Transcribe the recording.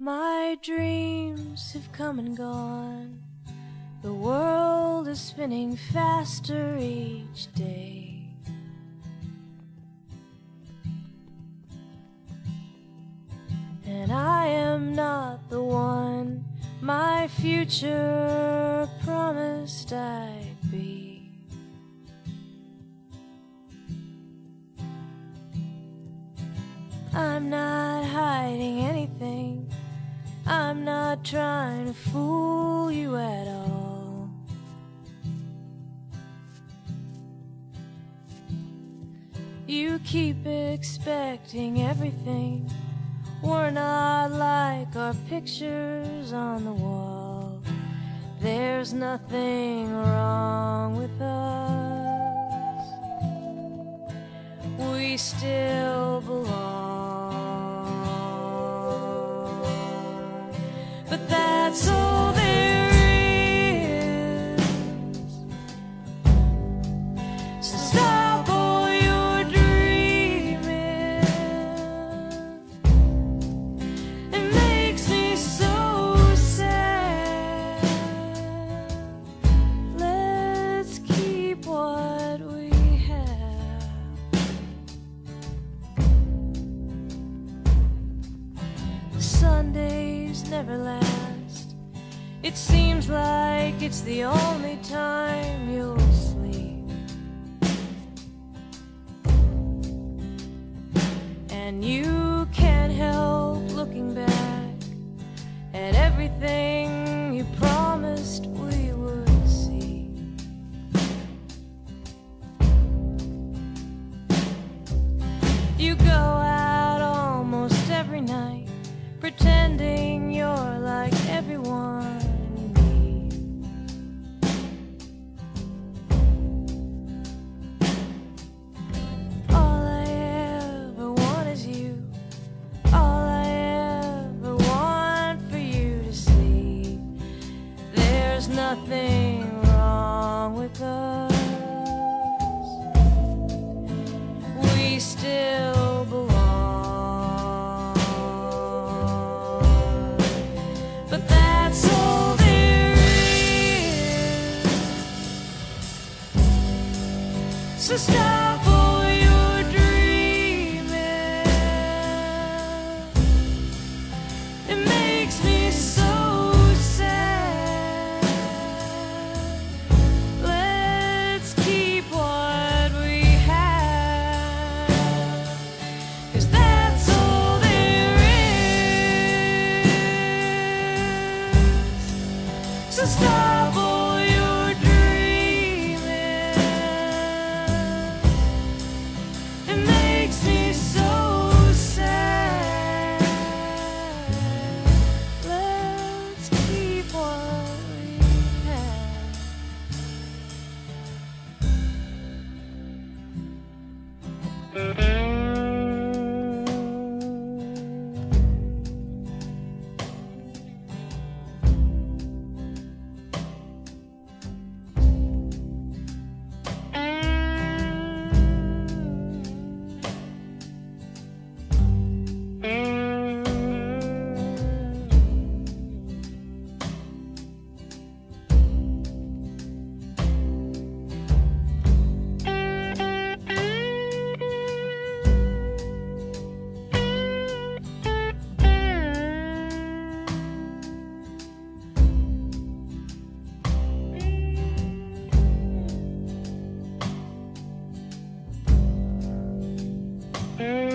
My dreams have come and gone. The world is spinning faster each day. And I am not the one my future promised I'd be. I'm not hiding. I'm not trying to fool you at all. You keep expecting everything. We're not like our pictures on the wall. There's nothing wrong with us. We still like it's the only time you'll sleep. And you So Mm.